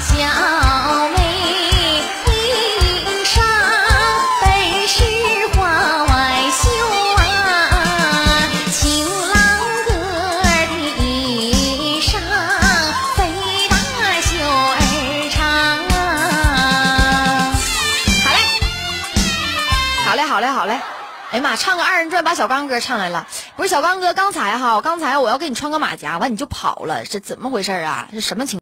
小妹衣裳本是花外袖啊，情郎哥的衣裳非大袖儿长啊。好嘞，好嘞，好嘞，好嘞，哎呀妈，唱个二人转把小刚哥唱来了。不是小刚哥，刚才哈，刚才我要给你穿个马甲，完你就跑了，是怎么回事啊？是什么情？